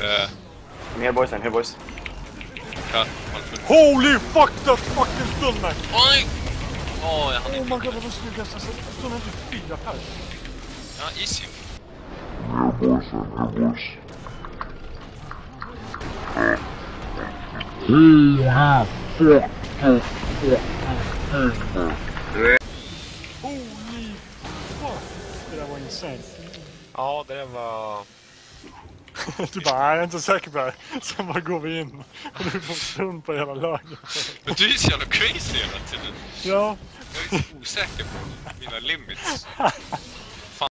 Uh, I'm here boys, I'm here boys. ja, han full. Holy fuck that fucking stund mig! Oj! Åh, jag hann Oh inte. my god, det var snyggast. Alltså, jag stod inte fyra här. Ja, easy. Holy fuck! Det där var insane. Ja, det var... Du bara, "Nej, jag är inte säker på det här. Sen bara går vi in och du får stund på hela laget. Men du är så jävla crazy hela tiden. Ja, Jag är så osäker på mina limits.